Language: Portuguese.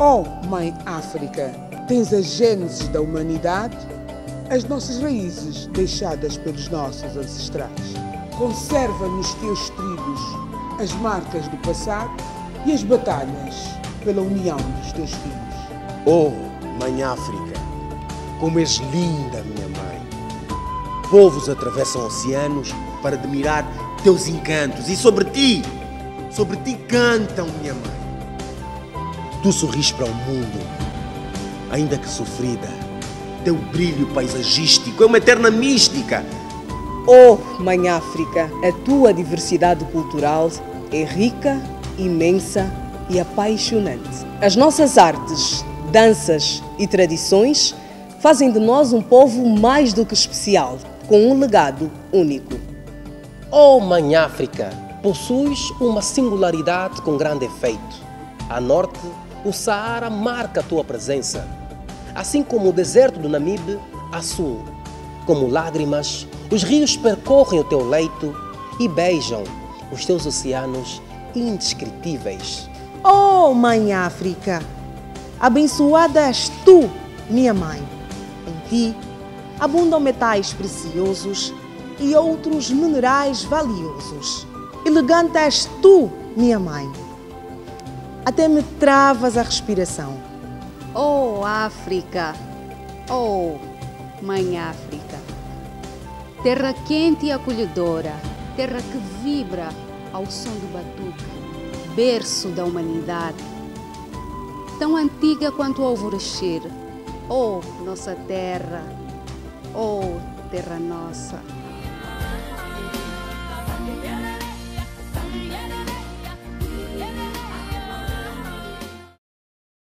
Oh, Mãe África, tens a gênese da humanidade, as nossas raízes deixadas pelos nossos ancestrais. Conserva nos teus trilhos as marcas do passado e as batalhas pela união dos teus filhos. Oh, Mãe África, como és linda, minha mãe. Povos atravessam oceanos para admirar teus encantos e sobre ti, sobre ti cantam, minha mãe. Tu sorris para o mundo, ainda que sofrida. Teu brilho paisagístico é uma eterna mística. Oh, Mãe África, a tua diversidade cultural é rica, imensa e apaixonante. As nossas artes, danças e tradições fazem de nós um povo mais do que especial, com um legado único. Oh, Mãe África, possuis uma singularidade com grande efeito. A norte, o Saara marca a tua presença, assim como o deserto do Namibe, sul. Como lágrimas, os rios percorrem o teu leito e beijam os teus oceanos indescritíveis. Oh, Mãe África, abençoada és tu, minha mãe. Em ti abundam metais preciosos e outros minerais valiosos. Elegante és tu, minha mãe. Até me travas a respiração. Oh, África! Oh, Mãe África! Terra quente e acolhedora, terra que vibra ao som do batuque, berço da humanidade. Tão antiga quanto o alvorecer, oh, nossa terra! Oh, terra nossa!